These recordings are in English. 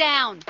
down.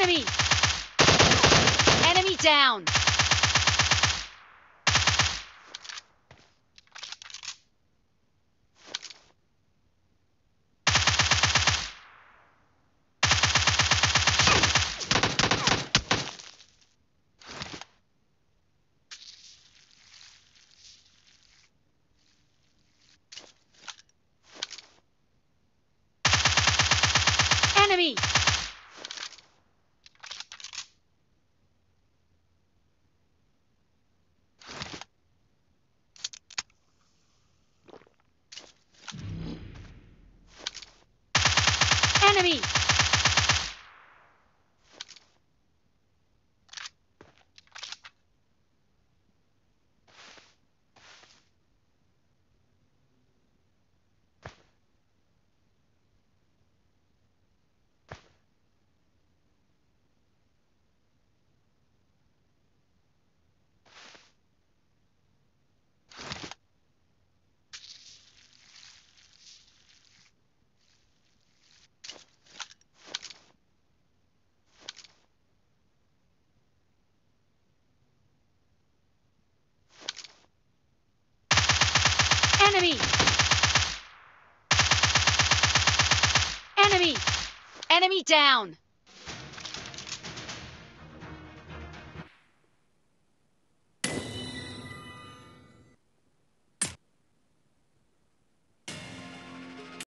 Enemy! Enemy down! Enemy! Enemy! Enemy! Enemy! Enemy down!